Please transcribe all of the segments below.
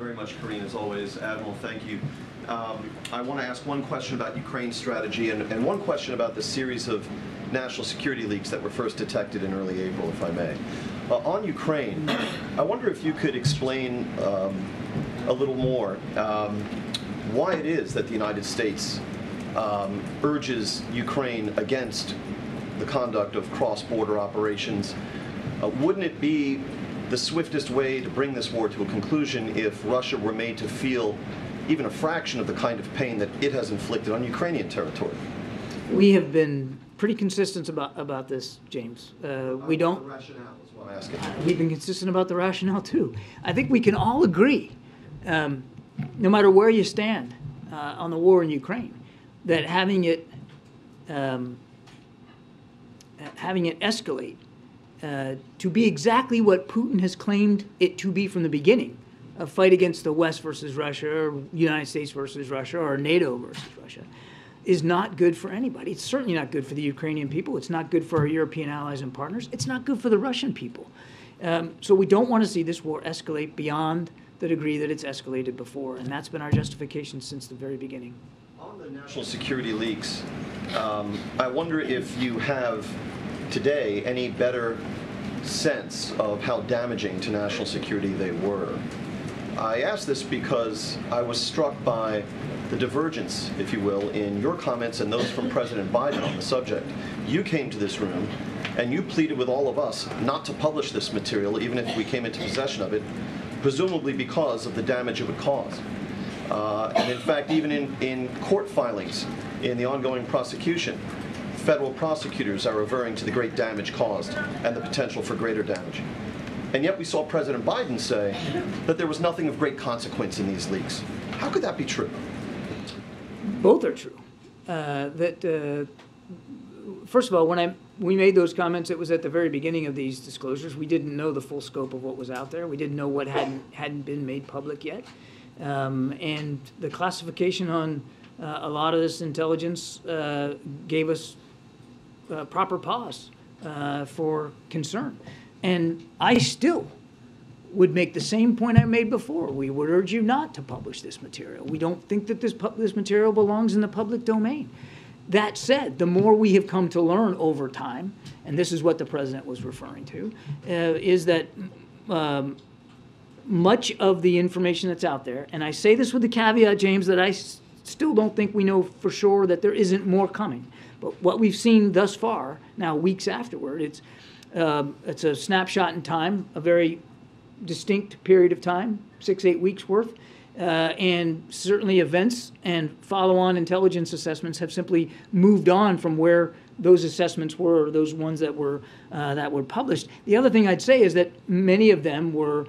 very much, Karine, as always. Admiral, thank you. Um, I want to ask one question about Ukraine's strategy and, and one question about the series of national security leaks that were first detected in early April, if I may. Uh, on Ukraine, I wonder if you could explain um, a little more um, why it is that the United States um, urges Ukraine against the conduct of cross-border operations. Uh, wouldn't it be the swiftest way to bring this war to a conclusion if Russia were made to feel even a fraction of the kind of pain that it has inflicted on Ukrainian territory? We have been pretty consistent about, about this, James. Uh, we don't. The rationale is what I'm asking. We've been consistent about the rationale too. I think we can all agree, um, no matter where you stand uh, on the war in Ukraine, that having it um, having it escalate uh, to be exactly what Putin has claimed it to be from the beginning, a fight against the West versus Russia, or United States versus Russia, or NATO versus Russia, is not good for anybody. It's certainly not good for the Ukrainian people. It's not good for our European allies and partners. It's not good for the Russian people. Um, so we don't want to see this war escalate beyond the degree that it's escalated before, and that's been our justification since the very beginning. On the national security leaks, um, I wonder if you have today any better sense of how damaging to national security they were. I ask this because I was struck by the divergence, if you will, in your comments and those from President Biden on the subject. You came to this room and you pleaded with all of us not to publish this material, even if we came into possession of it, presumably because of the damage it would cause. Uh, and in fact, even in, in court filings in the ongoing prosecution, federal prosecutors are referring to the great damage caused and the potential for greater damage. And yet we saw President Biden say that there was nothing of great consequence in these leaks. How could that be true? Both are true. Uh, that uh, first of all, when I we made those comments, it was at the very beginning of these disclosures. We didn't know the full scope of what was out there. We didn't know what hadn't hadn't been made public yet, um, and the classification on uh, a lot of this intelligence uh, gave us uh, proper pause uh, for concern. And I still would make the same point I made before. We would urge you not to publish this material. We don't think that this, this material belongs in the public domain. That said, the more we have come to learn over time, and this is what the president was referring to, uh, is that um, much of the information that's out there, and I say this with the caveat, James, that I still don't think we know for sure that there isn't more coming. But what we've seen thus far, now weeks afterward, it's um, it's a snapshot in time, a very distinct period of time, six eight weeks worth. Uh, and certainly events and follow-on intelligence assessments have simply moved on from where those assessments were, those ones that were uh, that were published. The other thing I'd say is that many of them were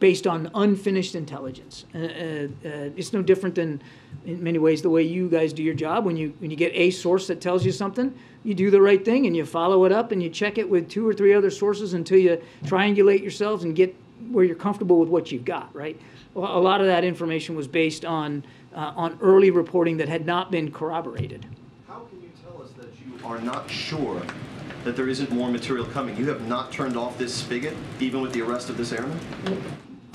based on unfinished intelligence. Uh, uh, uh, it's no different than, in many ways, the way you guys do your job. When you when you get a source that tells you something, you do the right thing and you follow it up and you check it with two or three other sources until you triangulate yourselves and get where you're comfortable with what you've got. Right. Well, a lot of that information was based on uh, on early reporting that had not been corroborated. How can you tell us that you are not sure that there isn't more material coming? You have not turned off this spigot, even with the arrest of this airman?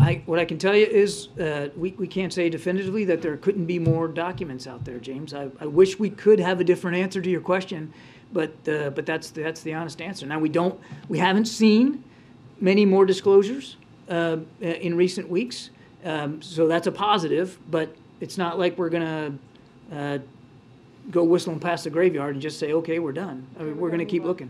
I, what I can tell you is uh, we, we can't say definitively that there couldn't be more documents out there, James. I, I wish we could have a different answer to your question, but uh, but that's that's the honest answer. Now we don't we haven't seen many more disclosures uh, in recent weeks, um, so that's a positive. But it's not like we're gonna uh, go whistling past the graveyard and just say, okay, we're done. I mean, we're gonna keep looking.